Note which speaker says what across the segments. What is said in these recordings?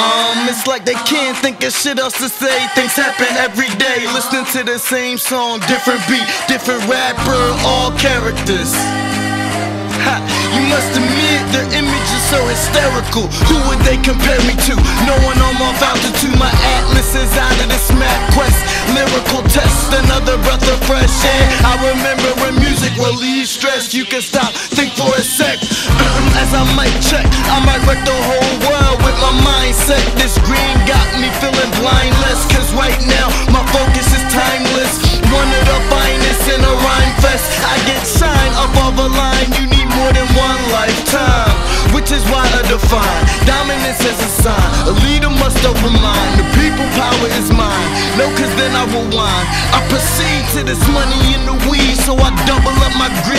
Speaker 1: Um, it's like they can't think of shit else to say. Things happen every day. Listening to the same song, different beat, different rapper, all characters. Ha, you must admit their image is so hysterical. Who would they compare me to? No one on my altitude. My atlas is out of this map quest. Lyrical test, another breath of fresh air. I remember when music relieves stress. You can stop, think for a sec. As I might check, I might wreck the whole world define dominance as a sign. A leader must open mind. The people power is mine. No, cause then I whine. I proceed to this money in the weed. So I double up my green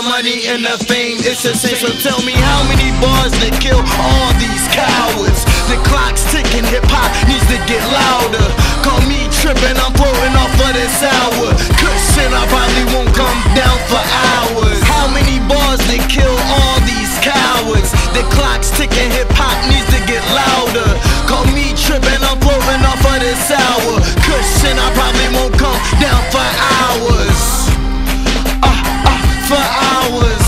Speaker 1: the money and the fame, it's insane. So tell me how many bars to kill all these cowards. The clock's ticking, hip hop needs to get louder. Call me tripping, I'm floating off of this hour. Cushion, I probably won't come down for hours. How many bars to kill all these cowards? The clock's ticking, hip hop needs to get louder. Call me tripping, I'm floating off of this hour. Cushion, I probably won't come down for hours.